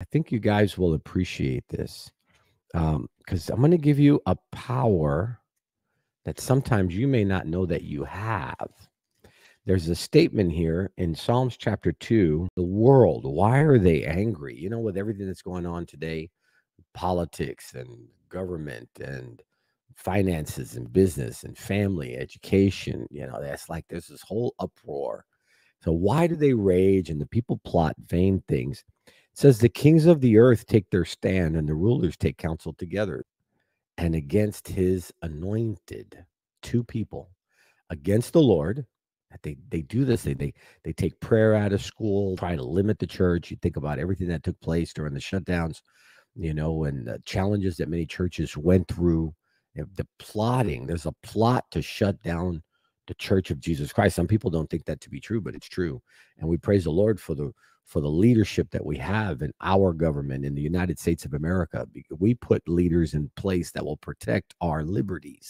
I think you guys will appreciate this um, because I'm going to give you a power that sometimes you may not know that you have. There's a statement here in Psalms chapter 2 the world, why are they angry? You know, with everything that's going on today, politics and government and finances and business and family, education, you know, that's like there's this whole uproar. So, why do they rage and the people plot vain things? Says the kings of the earth take their stand and the rulers take counsel together and against his anointed. Two people against the lord. They they do this. They they they take prayer out of school try to limit the church. You think about everything that took place during the shutdowns you know and the challenges that many churches went through the plotting. There's a plot to shut down the church of jesus christ some people don't think that to be true but it's true and we praise the lord for the for the leadership that we have in our government in the United States of America. We put leaders in place that will protect our liberties.